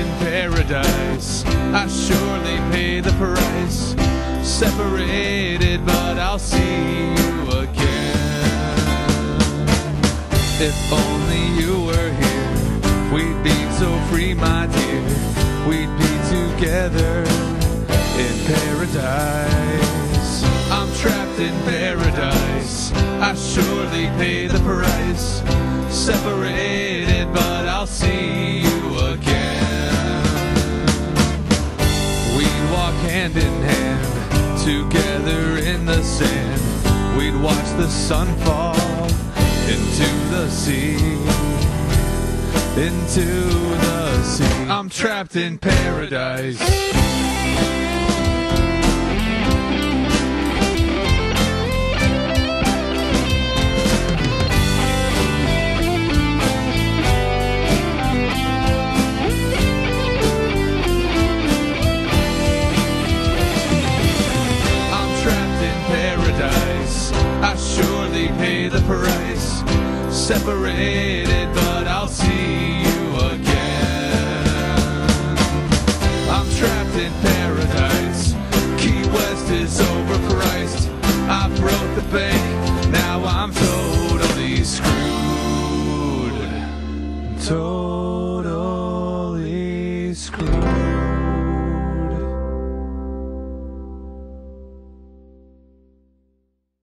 in paradise. I surely pay the price. Separated, but I'll see you again. If only you were here, we'd be so free, my dear. We'd be together in paradise. I'm trapped in paradise. I surely pay the price. Separated, hand in hand, together in the sand. We'd watch the sun fall into the sea. Into the sea. I'm trapped in paradise. separated, but I'll see you again. I'm trapped in paradise. Key West is overpriced. I broke the bank, now I'm totally screwed. Totally screwed.